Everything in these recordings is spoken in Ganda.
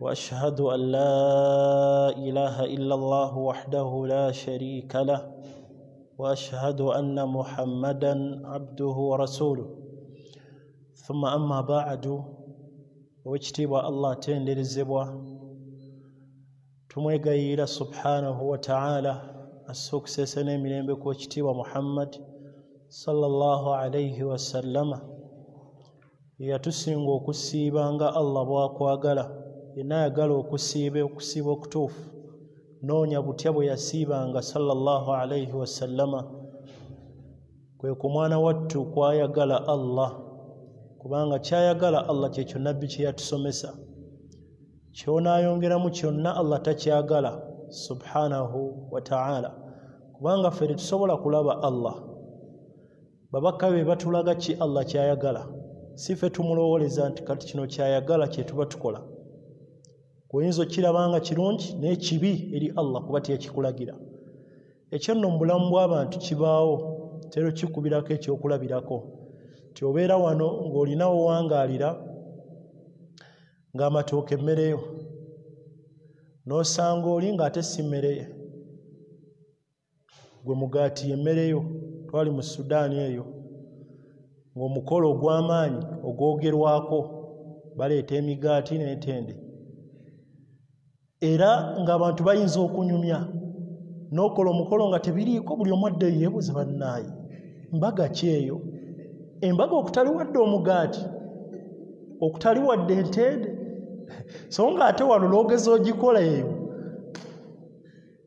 وأشهد أن لا إله إلا الله وحده لا شريك له وأشهد أن محمدا عبده ورسوله. ثم أما بعد واجتبى الله تين للزبوة. تميقى إلى سبحانه وتعالى السكسس من بك واجتبى محمد صلى الله عليه وسلم. يتسنغ كسيبانغ الله واكواغله yenna ayagala okusiiba okusiiba okutuufu. Noonya butya bwe yasiibanga sallallahu alaihi wasallama kwe ku mwana wattu kwayagala allah kubanga kyayagala allah kyekyo nabbi kye yatusomesa. Kyonaayongeramu kyonna allah takyagala subhanahu wataala kubanga ffe tetusobola kulaba allah. Babaka be batulaga ki allah kyayagala? Si ffe tumulowoleza nti kati kino kyayagala kyetuba tukola kuyinza okirabanga kirungi n'ekibi eri allah kuba teyakikulagira ekyo nno mu bulamu bw'abantu kibaawo tero kikubirako ekyokulabirako. Ti obeera wano ng'olinawo wangaalira ng'amatooka emmereyo n'osanga oli ng'ate si mmereye gwe mugaati emmereyo twali mu sudaani eyo ng'omukolo ogw'amaanyi ogwogerwako baleeta emigaati n'entende era ng'abantu bayinza okunyumya n'okola omukolo nga tebiriiko buli omu adde yeebuuza bannaaye mbaga ki eyo? Embaga okutali wadde omugaati okutali wadde entende so ng'ate wano n'ogeza ogikola eyo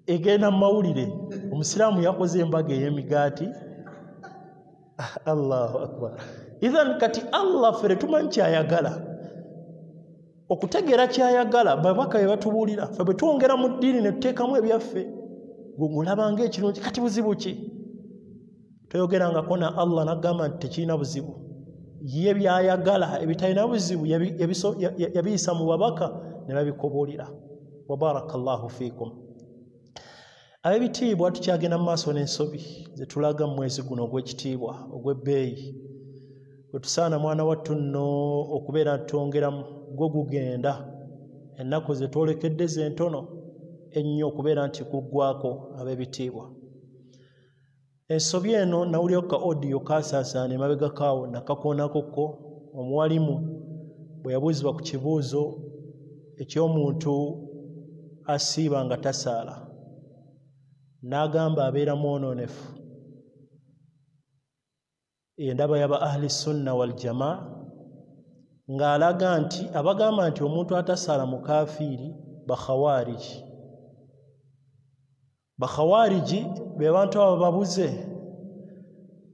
egenda mu mawulire. Omusiraamu yakoze embaga ey'emigaati. Allahu akbar. Ithan kati allah fere tumanyi kyayagala okutegeera kyayagala babaka bye batubuulira fe bwe twongera mu ddiini ne tuteekamu ebyaffe ngulabanga ekirungi kati buzibu ki? Toyogerangako na allah nagamba nti tekirina buzibu. Ye byayagala ebitalina buzibu yabiyisa mu babaka ne babikubuulira wabaraka llahu fiikum. Ab'ebitiibwa tukyagenda mu maaso n'ensobi ze tulaga mu mwezi guno ogw'ekitiibwa ogw'ebbeeyi. Wetusaana mwana wattu nno okubeera ntwongeramu gwo gugenda. Ennaku ze twolekedde ze ntono ennyo okubeera nti kuggwako ab'ebitiibwa. Ensobi eno nawuliraku ka odiyo kasaasaana emabega kaawo nakakoonakokko omuwalimu bwe yabuuzibwa ku kibuuzo eky'omuntu asiiba nga tasaala n'agamba abeera mwonoonefu endaba yaba ahli sunna wal jamaa ng'alaga nti abagamba nti omuntu atasaala mukafiiri bakhawariji bakhawariji be bantu abo babuze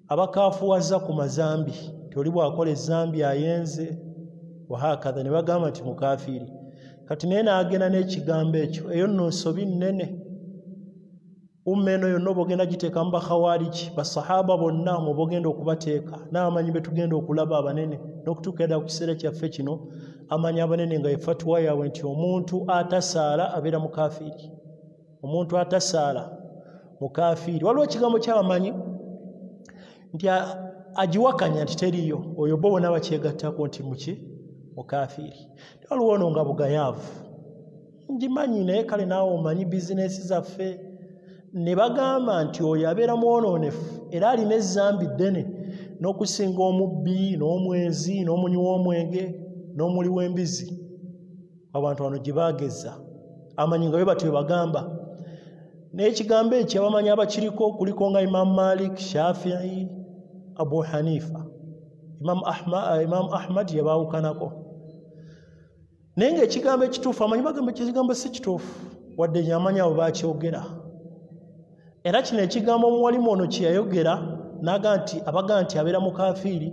abakafuwaza ku mazambi toli bwakola ezambi ayenze wahakatha ne bagamba nti mukafiiri kati naye naagenda n'ekigambo ekyo eyo nno nsobi nnene umma eno yonna oba ogenda giteeka mu bakhawariji basahaba bonna muba ogenda okubateeka. N'abamanyi be tugenda okulaba abanene. N'okutuuka edda ku kiseera kyaffe kino amanyi abanene nga efatuwa yaabwe nti omuntu atasaala abeera mukafiiri omuntu atasaala mukafiiri waliwo ekigambo kyabamanyi nti agiwakanya nti teriyo oyo bo bonna bakyegattako nti muki mukafiiri waliwo ono nga bugayaavu. Ngimanyi naye kale naawe omanyi bizinesi zaffe ne bagamba nti oyo abeera mwonoonefu era alina ezambi ddene n'okusinga omubbi n'omwenzi n'omunywi w'omwenge n'omuli w'embizi. Abantu wano gye baageza. Amanyi nga be batyo bwe bagamba. N'ekigambo ekyo abamanyi abakiriko kuliko nga imamu malik shafii abu hanifa imamu ahmad, ahmad yabaawukanako naye ngaekigambo ekituufu amanyi bagamba ekigambo si kituufu wadde nyamanyi abo bakyogera era kino ekigambo omuwalimu ono kyeyayogera naga nti abaga nti abeera mukafiiri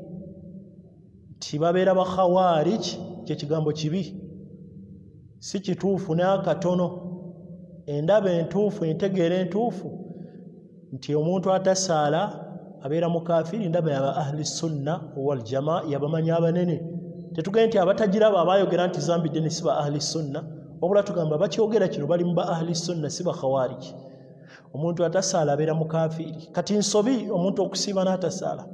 nti babeera bakhawarij kyekigambo kibi. Si kituufu n'akatono endaba entuufu entegeera entuufu nti omuntu atasaala abeera mukafiri ndaba yaba ahli sunna waljama yabamanyi abanene. Tetugende nti abatagiraba abayogera nti zambi deni si ba ahli sunna wabula tugamba bakyogera kino bali mu ba ahli sunna si bakhawariji omuntu atasaala abeera mukafiri kati nsobi omuntu okusiiba n'atasaala.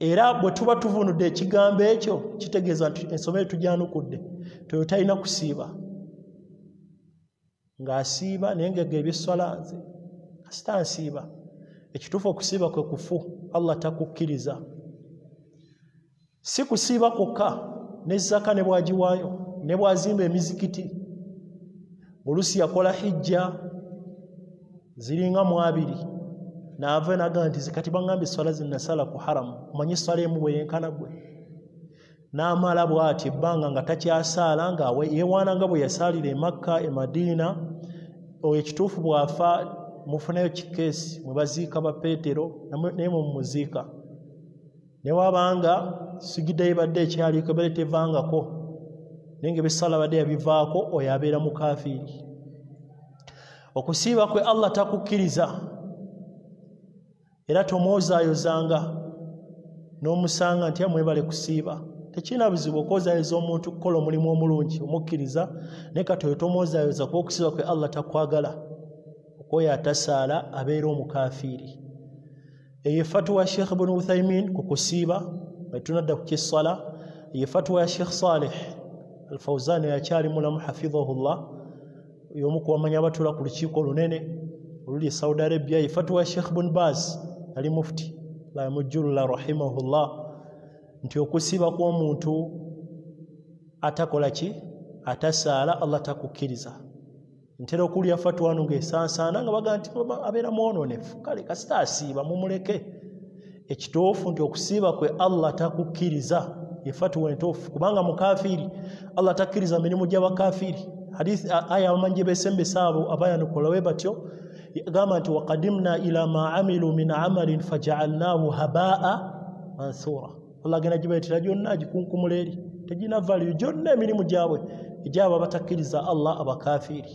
Era bwe tuba tuvunudde ekigambo ekyo kitegeeza nti ensoma eyo tugyanukudde toyo talina kusiiba. Ng'asiiba naye ngega ebyeswala nze kasita nsiiba ekituufu okusiiba kwe kufu allah takukkiriza. Si kusiiba kwokka ne zaka ne bwagiwaayo ne bwazimba emizikiti olusi yakola hijja ziringa mu abiri. Naava nagaa nti zikati baŋŋambye eswala zinasala ku haramu omanyi eswala emu bwe yenkana gwe? N'amala bw'ati ebbanga nga takyasaala nga yeewaana nga bwe yasaalira e makka e madiina ekituufu bw'afa mufunayo kikeesi mwe baziika ba peetero naye mumuziika ne wabanga sigidde yibadde ekyaliko ebere tevangako naye nga ebisala badde yabivaako oyo abeera mukafiiri okusiiba kwe allah takukkiriza. Era tomwozaayozanga n'omusanga nti amwebale kusiiba. Tekirina buzibu okwozayoza omuntu kukola omulimu omulungi omukkiriza. Naye kati oyo tomwozaayoza kuba okusiiba kwe allah takwagala okwoyo atasaala abeera omukafiiri eyo fatuwa ya sheekh bunu uthaimin ku kusiiba etunadda ku kisala eyo fatuwa ya sheekh saleh alfauzani yakyali mulamu hafidhahullah y'omu kubamanya abatula ku lukiiko lunene oluli e saudi arabia ye fatuwa ya sheekh bun baz ali mufti lamujjulula rahimahullah. Nti okusiiba kw'omuntu atakola ki? Atasaala allah takukkiriza. Ntera okulya fatuwa wano ng'esansaana nga baga nti abeera mwononefu kale kasita asiiba mumuleke. Ekituufu nti okusiiba kwe allah takukkiriza ye fatuwa entuufu kubanga mukafiiri allah takkiriza mirimu gy'abakafiiri aya abamanyi gye besembesa abo abayanukulawe batyo. Gamba nti waqadimna ila ma amilu min amalin fajaalnahu habaa manthura allah agenda gibaetera gyonna gikunkumula eri. Tegina valiyu gyonna emirimu gyabwe egyabo abatakkiriza allah abakafiiri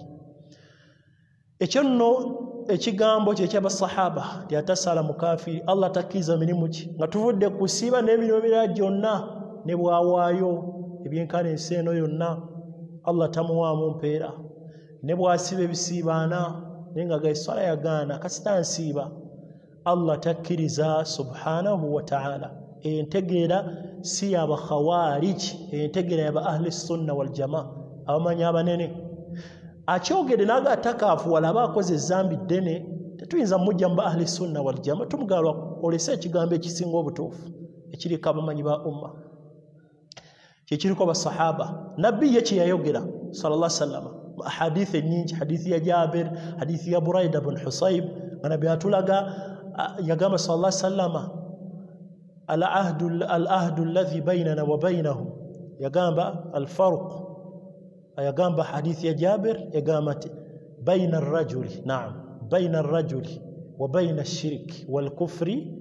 ekyo nno ekigambo kyekyabasahaba tyatasala mukafiiri allah takkiriza mirimu ki nga tuvudde kusiiba n'emirimu emirala gyonna ne bwawaayo ebyenkana ensi eno yonna allah tamuwaamu mpeera. Ne bwasiiba ebisiibaana naye nga gaiswala yagaana kasita nsiiba allah takkiriza subhanahu wataala entegeera si yabakhawariji entegeera yaba ahli sunna waljama abamanyi abanene. Akyogedde naga atakaafu wala aba akoze ezambi ddene tetuyinza mujja muba ahli sunna waljama tumugalwa olese ekigambo ekisinga obutuufu ekiriko abamanyi ba umma kyekiriko basahaba nabbi ye kyeyayogera salla sallama ahadithi enyingi hadithi ya jabir hadithi ya buraida bun husayib nga nabbi atulaga yagamba salla sallama alahdu alladhi bainana wa bainahum yagamba alfaruq yagamba hadithi ya jabir yagamba ti baina arrajuli naam baina arrajuli wa baina ashiriki walkufri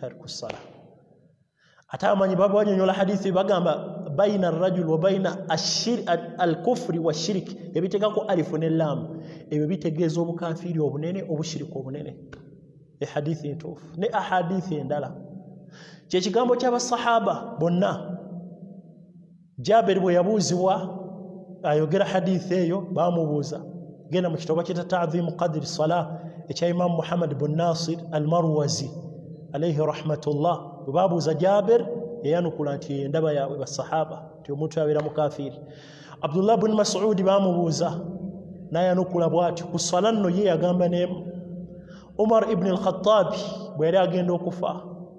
tarku sala ate abamanyi babanyonyola hadithi bagamba baina arrajuli wa baina alkufri washiriki ebitegako alifu nelaamu ebyo bitegeeza obukafiiri obunene obushiriki obunene. Ehadithi entuufu ne ahadithi endala. Kyekigambo kyabasahaba bonna. Jaberi bwe yabuuzibwa ayogera hadithi eyo bamubuuza genda mu kitoba kyeta tadhimu qadiri sala ekya imamu muhammad bun nasir almarwazi alaihi rahmatullah. Bwe babuuza jaber yayanukula nti endaba yaabwe basahaba nti omuntu yabeera mukafiiri. Abdullah bun masudi bamubuuza nayanukula bwati ku sala nno ye yagamba nemu umar ibuni alkhatabi bwe yali agenda okufa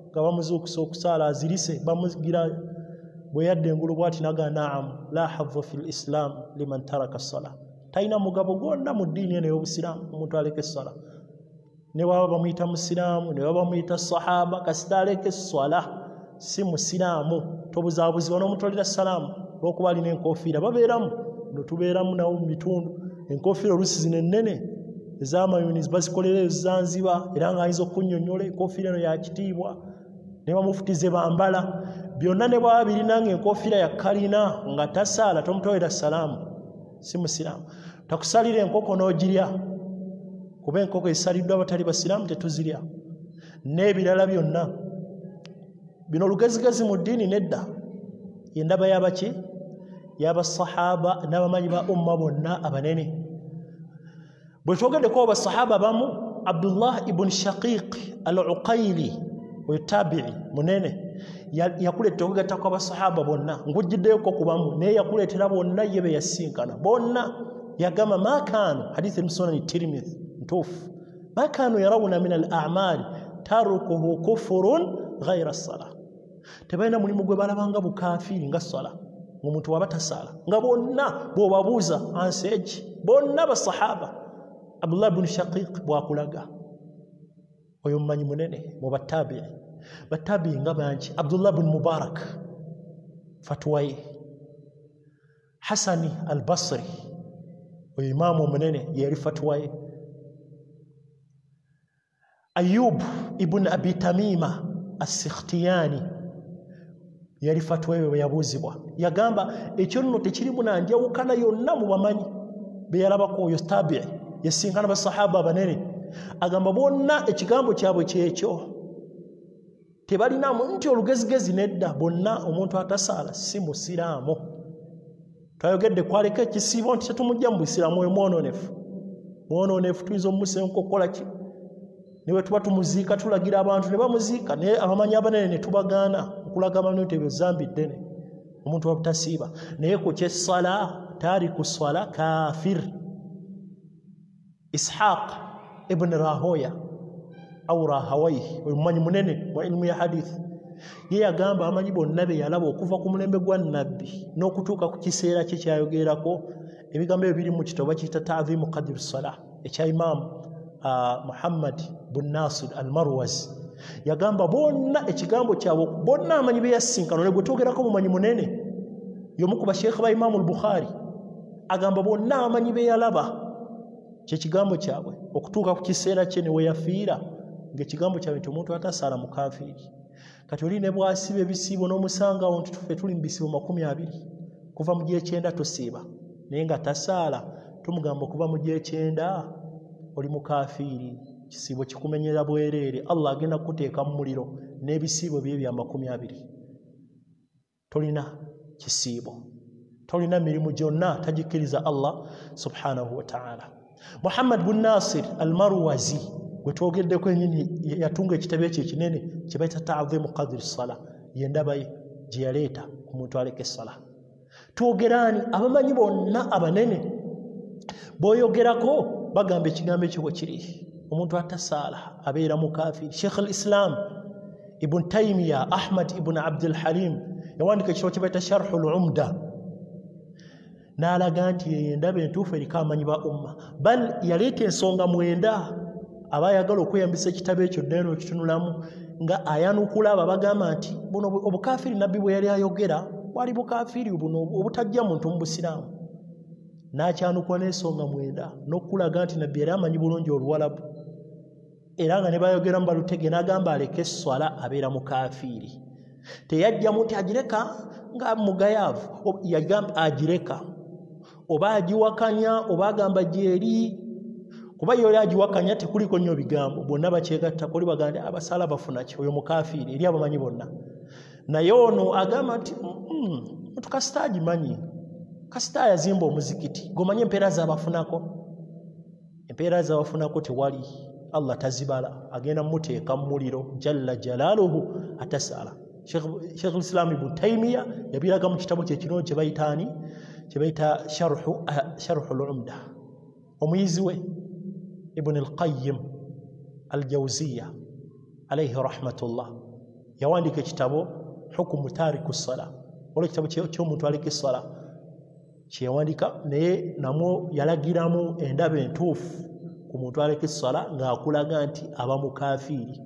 nga bamuzuukusa okusaala azirise bamugira bwe yadda engulu bwati naga naamu la hadha fi lislam liman taraka sala talina mugabo gwonna mu ddiini eno ey'obusiraamu omuntu aleka essala ne baba bamuyita musiraamu ne baba bamuyita sahaba kasita aleka essala si musiraamu tobuzaabuzibwa n'omutwalira salaamu olwokuba alina enkofiira babeeramu no tubeeramu nawo mu bitundu enkofiira olusi zino ennene ez'amayuni bazikolera eyo zanziba era ng'ayinza okunnyonnyola enkofiira eno yakitiibwa ne bamufutize bambala. Byonna ne bwaba birina nga enkofiira ya kalina nga tasaala tomutwalira salaamu si musiraamu. Takusalira enkoko n'ogirya kuba enkoko ezisaliddwa abatali basiraamu tetuzirya. N'ebirala byonna bino olugezigezi mu ddiini nedda endaba yabaki y'abasahaba n'abamanyi ba umma bonna abanene. Bwe twogeddeko basahaba bamu abdullah ibuni shaqiq al uqaili oyo tabii munene yakuleetera okugatta kw'abasahaba bonna. Ngujjiddeyoko kubamu naye yakuleetera bonna ye be yasinkana. Bonna yagamba makanu hadithi emusunani tirimith ntuufu. Makanu yarawuna min al amali tarukuhu kufurun ghaira sala tebalina mulimu gwe balabanga bukafiiri nga sala ngaomuntu waba tasaala nga bonna bw'obabuuza ansi eki bonna basahaba. Abdullah bunu shaqiq bwakulaga. Oyo mumanyi munene mu batabii batabii nga bangi. Abdullah bunu mubarak fatuwaye hasani al basri oyo imaamu omunene yeri fatuwaye ayub ibuni abi tamima asikhtiyani yali fatuwa eyo bwe yabuuzibwa yagamba ekyo nno tekirimu nanjawukana yonna mu bamanyi be yalabako oyo tabii yasinkana basahaba abanene. Agamba bonna ekigambo kyabwe kyekyo tebalinamu nti olugezigezi nedda bonna omuntu atasaala si musiraamu. Twayogedde kwaleka ekisiibo nti tetumujja mu busiraamu oyo mwononefu. Mwononefu tuyinza omumusenko okukola ki niwe tuba tumuziika tulagira abantu ne bamuziika naye abamanyi abanene ne tubagaana okulaga abantu nti ebyo zambi ddene. Omuntu wabutasiiba naye ku kyessala taariku swala kafir ishaq ibn rahoya au rahawaihi oyo mumanyi munene mu ilimu ya hadithi ye yagamba abamanyi bonna be yalaba okuva ku mulembe gwa nabbi n'okutuuka ku kiseera kye kyayogerako. Ebigambo ebyo biri mu kitabo bakiyita taadhimu kadiru sala ekya imaamu muhammad bun nasir al marwazi yagamba bonna ekigambo kyabwe bonna amanyi beyasinkano ne gwe twogerako mumanyi munene yomu ku basheekhe ba imaamu lbukhari agamba bonna amanyi beyalaba kyekigambo kyabwe okutuuka ku kiseera kye neweyafiira ngaekigambo kyabwe nti omuntu atasaala mukafiiri kati oli ne bwasiba ebisiibo n'omusangawo nti tufe tuli mu bisiibo makumi abiri kuva mu gyekyenda tosiiba naye nga tasaala tumugamba okuva mu gyekyenda oli mukafiiri kisiibo kikumenyera bwereere allah agenda kukuteeka mu muliro n'ebisiibo bye bya makumi abiri. Tolina kisiibo. Tolina mirimu gyonna tagikkiriza allah subhanahu wataala muhammad bun nasir al marwazi gwe twogeddeko enyini yatunga ekitabo ekyo ekinene kye bayita taadhimu qadiri sala yendaba ye gye yaleeta ku muntu aleka essala twogerani abamanyi bonna abanene. Boyogerako bagamba ekigambo ekyo bwe kiri. Omuntu atasaala abeera mukafiri sheikh al islam ibun taimiya ahmad ibun abdulhalim yawandika ekitabo kye bayita sharhu lumda n'alaga nti yeyendaba entuufu eriko amanyi ba umma. Bal yaleeta ensonga mwenda aba ayagala okweyambisa ekitabo ekyo ddene n'okitunulamu nga ayanukula abo bagamba nti buno obukafiri nabbi bwe yali ayogera bwali bukafiri buno obutajja muntu mu busiraamu n'akyanukula n'ensonga mwenda n'okulaga nti nabbi yali amanyi bulungi oluwalabu era nga ne bayogeramu balutege n'agamba aleke eswala abeera mukafiiri teyajjamu nti agireka nga mugayaavu. Yagamba agireka. Oba agiwakanya oba agamba gyeri kuba yoli agiwakanya tekuliko nnyo bigambo. Bonna bakyegattako oli bagamba nti abasaala bafunaki oyo mukafiiri eri abamanyi bonna? Naye ono agamba nti muntu kasita agimanyi kasita yazimba omuzikiti gomanyi empeera zabafunako. Empeera zabafunako tewali allah tazibala agenda muteeka mu muliro jalla jalaaluhu atasaala. Sheikh lislam ibnu taimiya yabiraga mu kitabo kyekino kyebayitaani kyebayita sharhu lumda omuyizi we ibuni alqayim aljawziya alaihi rahmatullah yawandiika ekitabo hukumu tariku sala olwo ekitabo kyomuntu aleka esala kyeyawandiika naye namwo yalagiramu endaba entuufu ku muntu aleka esala ng'akulaga nti aba mukafiiri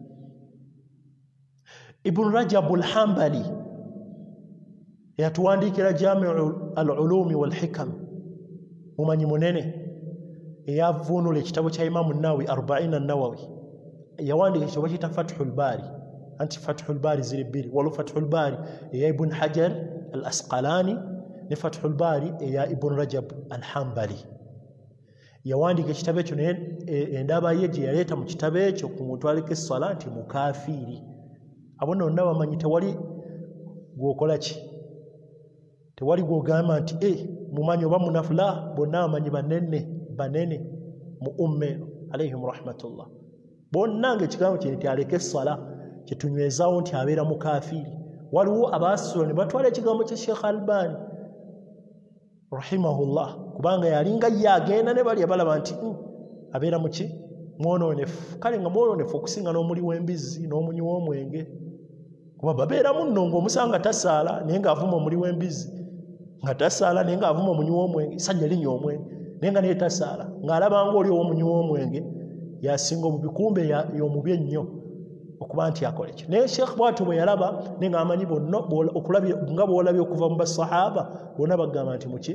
ibunu rajabu lhambali eyatuwandiikira jamiu alulumi walhikam mumanyi munene eyavuunula ekitabo kya imamu nawawi arbaina nawawi yawandiika ekitabo kiyita fathu lbaari anti fathu lbaari ziri bbiri waliwo fathu lbaari eya ibuni hajar al asqalani ne fathu lbaari eya ibunu rajab alhambali yawandiika ekitabo ekyo naye endaba ye gye yaleeta mu kitabo ekyo ku muntu aliko essala nti mukafiiri. Abo nonna bamanyi tewali gwokola ki? Tewali gwogamba nti e mumanyi oba munafula bonna bamanyi banene banene mu umma eno alaihim rahmatullah. Bonna ngaekigambo kye nti aleke essala kyetunywezaawo nti abeera mukafiiri. Waliwo abaasula ne batwala ekigambo kya sheekh albani rahimahullah. Kubanga yalinga ye agenda ne bali abalaba nti "Mm, abeera muki mwononefu. Kale nga mwononefu okusinga n'omuli w'embizzi n'omunyi w'omwenge. Kuba babeeramu nno ng'omusanga tasaala naye ng'avuma omuli w'embizzi nga tasaala naye ng'avuma omunyi w'omwenge sajja linya omwenge naye nga naye tasaala ng'alabanga oli ow'omunyi w'omwenge yasinga obubi kumbe ya- y'omubi ennyo okuba nti akola ekyo naye sheekh bwatyo bwe yalaba naye ng'amanyi bonna nga bw'olabye okuva mu basahaba bonna bagamba nti muki?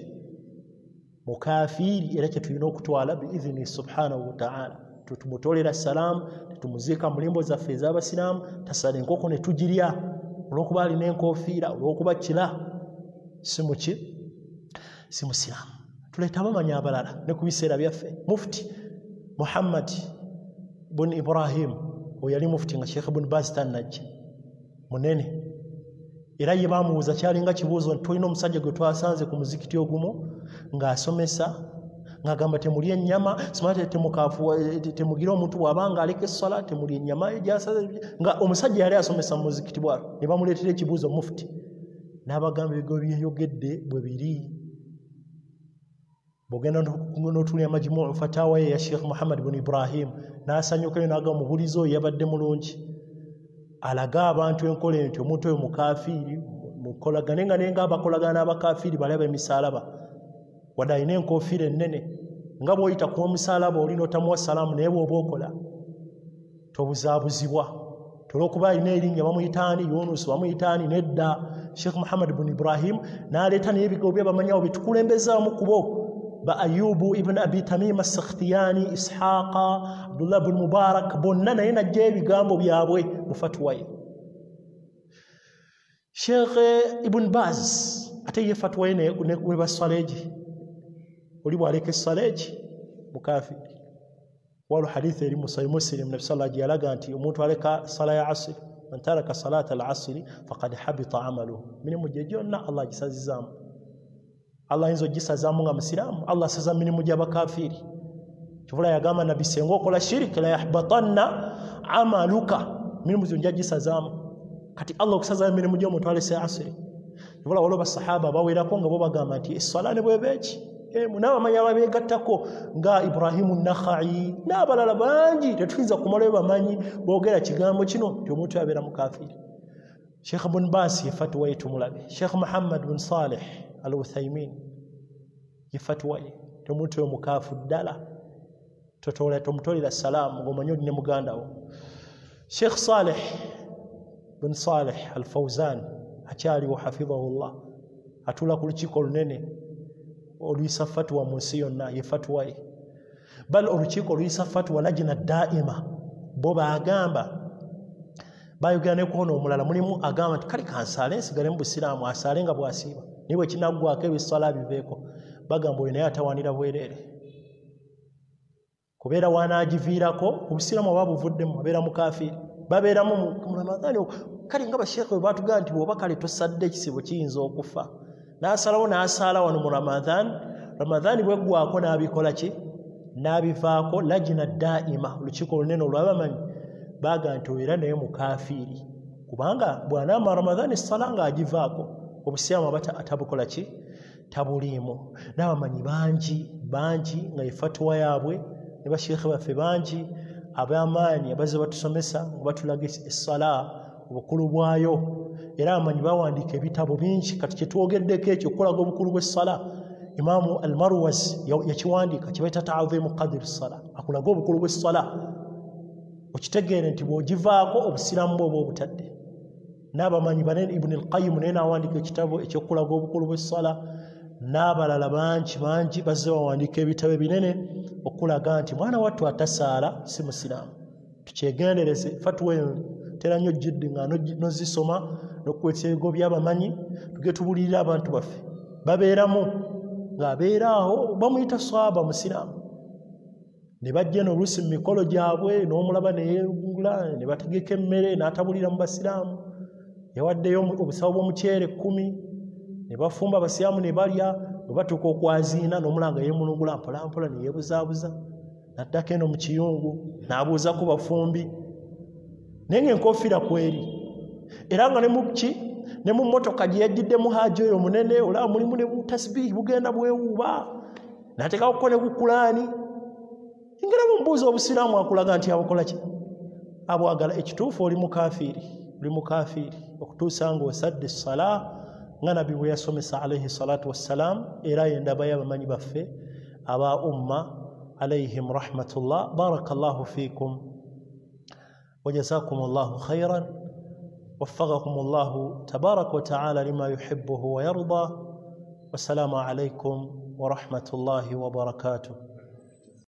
Mukafiiri era kyetulina okutwala biidhini subhanahu wataala tetumutolera salaamu tetumuziika mu limbo zaffe ez'abasiraamu tasala enkoko ne tugirya. Olw'okuba alina enkofiira olw'okuba kira si muki si musiraamu tuleeta abamanyi abalala ne ku biseera byaffe. Mufuti muhammad bun ibrahim oyo yali mufuti nga sheekh bun baz tannajja munene. Era ye bamubuuza kyalinga kibuuzo nti tulina omusajja gwe twasanze ku muzikiti ogumu ng'asomesa ng'agamba temuli ennyama? Simala temugira omuntu bw'abanga aleka essala temuli ennyama egyasaze nga omusajja yali asomesa mu muzikiti bwalo ne bamuleetera ekibuuzo mufuti n'abagamba ebigo byeyogedde bwe biri bwogenda n'otulya majmuu fatawa ye ya sheekh muhammad bun ibrahim n'asanyukayo n'aga omubulizi oyo yabadde mulungi. Alage abantu enkola enti omuntu oyo mukafiiri mukolagane nga naye ngaabakolagana n'abakafiiri balaba emisalaba. Wadde alina enkofiira ennene nga bw'oyita kuba omusalaba oli n'otamuwa salaamu naye bw'oba okola tobuzaabuzibwa. Tolwokuba alina erinnya bamuyitaani yunusu bamuyitaani nedda. Sheekh muhammad bun ibrahim n'aleeta naye ebigo byabamanyawo bitukulembezaamu kubo ba ayubu ibn abi tamima sakhtiyani ishaqa abdullah bun mubarak bonna naye najja ebigambo byabwe mu fatuwa ye sheekh ibn baz ate ye fatuwa ye weba saleegi oli bwaleka esaleegi mukafiri waliwo haditha eri musai muslim nabi sala gyeyalaga nti omuntu aleka sala ya asiri man taraka salata al asiri fakad habita amaluhu mirimu gye gyonna allah agisazizaamu allah ayinza ogisazaamu nga musiraamu allah asaza mirimu gy'abakafiiri kivula yagamba nabi senga okola shiriki la yahbatanna amaluka. Mirimu zyo njagisazaamu kati allah okusaza emirimu gy'omuntu alese asiri. Kivula waliwo basahaba bawerako nga bo bagamba nti eswala ne bwebeeki n'abamanyi ababeegattako nga ibrahimu nakhai n'abalala bangi tetuyinza kumalayo bamanyi boogera kigambo kino nti omuntu yabeera mukafiiri sheekh bun bas ye fatuwa ye tumulabe sheekh muhammad bun saleh al uthaimin ye fatuwa ye. Ti omuntu oyo mukaafu ddala tomutolera salaamu ng'omanyi oli ne mugandawo sheekh saleh bun saleh al fauzan akyaliwo hafidhahu llah atuula ku lukiiko lunene. Oluyisa fatuwa mu nsi yonna ye fatuwa ye. Bal olukiiko oluyisa fatuwa lajina daima. Bo bagamba bayogera nekwono omulala mulimu agamba nti kale kansaale nsigale mu busiraamu asaale nga bwasiiba. Naye bwe kinaggwako ebisala biveeko bagamba oyo naye atawanira bwereere kubeera wanaagiviirako obusiraamu oba buvuddemu abeera mukafiiri babeeramu mu ramadhaani kale nga basheekhe bwe batugamba nti bwoba kale tosadde ekisibo kiyinza okufa. N'asalawo n'asaala wano mu ramadhan. Ramadhaani bweggwako n'abikola ki? N'abivaako lajina daima olukiiko olunene olwabamanyi baga nti oera naye mukafiiri. Kubanga bw'anaama ramadhaani sala ng'agivaako obusiraamu aba atabukola ki? Tabuliimu. N'abamanyi bangi bangi nga efatuwa yaabwe ne basheekhe baffe bangi ab'amaanyi abazze batusomesa nga batulaga essala obukulu bwayo. Era abamanyi bawandiika ebitabo bingi kati kyetwogeddeko ekyo okukolaga obukulu bw'essala. Imaamu almarwas yakiwandiika kibaita taadhimu qadiri sala akulaga obukulu bw'essala okitegeere nti bw'ogivaako obusiraamu bwoba obutadde. N'abamanyi banene ibuni alqayimu naye n'awandiika ekitabo ekyokulaga obukulu bw'essala n'abalala bangi bangi bazze bawandiika ebitabo ebinene okulaga nti mwana wattu atasaala si musiraamu. Tukyegendereze fatuweyo tera nnyo jiddi nga nozisoma nokukwetsa ebigo byabamanyi tuge tubulirira abantu baffe. Babeeramu ng'abeera awo bamuyita swaba musiraamu ne bajja eno oluusi mu mikolo gyabwe n'omulaba neyeegula ne bategeka emmere n'atabulira mu basiraamu. Yawaddeyo obusawo bw'omuceere kkumi ne bafumba abasiraamu ne balya bwe batuuka okwaziina n'omulanga yeemulungula mpolampola ne yeebuzaabuza. N'addako eno mu kiyungu n'abuuza ku bafumbi naye ng'enkofiira kweri era nga ne muki ne mu mmotoka gye yajjiddemu haaji oyo omunene olaba mulimu ne butasbihi bugenda bwewuuba. N'ateekakoko ne bukulaani engera bumubuuza obusiraamu akulaga nti abukola ki abwagala ekituufu oli mukafiiri oli mukafiiri okutuusa ng'osadde essala nga nabbi bwe yasomesa alaihi salatu wassalaamu era yendaba y'abamanyi baffe aba umma alaihim rahmatullah baraka llahu fiikum وجزاكم الله خيرا وفقكم الله تبارك وتعالى لما يحبه ويرضى والسلام عليكم ورحمه الله وبركاته